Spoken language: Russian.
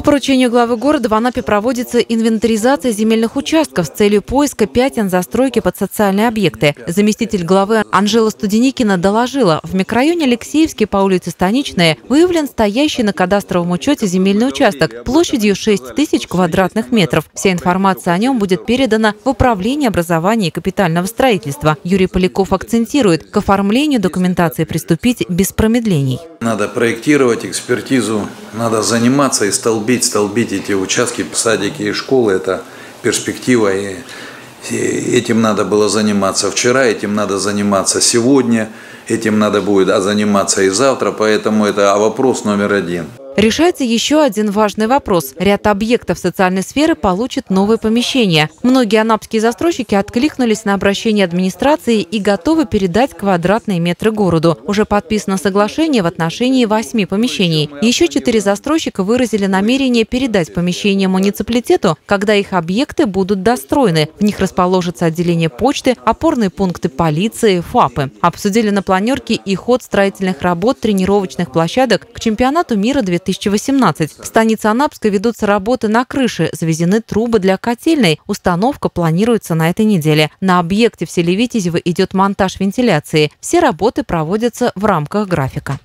По поручению главы города в Анапе проводится инвентаризация земельных участков с целью поиска пятен застройки под социальные объекты. Заместитель главы Анжела Студеникина доложила, в микрорайоне Алексеевский по улице Станичная выявлен стоящий на кадастровом учете земельный участок площадью 6 тысяч квадратных метров. Вся информация о нем будет передана в Управление образования и капитального строительства. Юрий Поляков акцентирует, к оформлению документации приступить без промедлений. Надо проектировать экспертизу, надо заниматься и столбить, столбить эти участки, садики и школы. Это перспектива, и этим надо было заниматься вчера, этим надо заниматься сегодня, этим надо будет заниматься и завтра, поэтому это вопрос номер один. Решается еще один важный вопрос. Ряд объектов социальной сферы получат новые помещения. Многие анапские застройщики откликнулись на обращение администрации и готовы передать квадратные метры городу. Уже подписано соглашение в отношении восьми помещений. Еще четыре застройщика выразили намерение передать помещение муниципалитету, когда их объекты будут достроены. В них расположится отделение почты, опорные пункты полиции, ФАПы. Обсудили на планерке и ход строительных работ тренировочных площадок к чемпионату мира 2000 2018. В станице Анапской ведутся работы на крыше, завезены трубы для котельной. Установка планируется на этой неделе. На объекте в селе Витязево идет монтаж вентиляции. Все работы проводятся в рамках графика.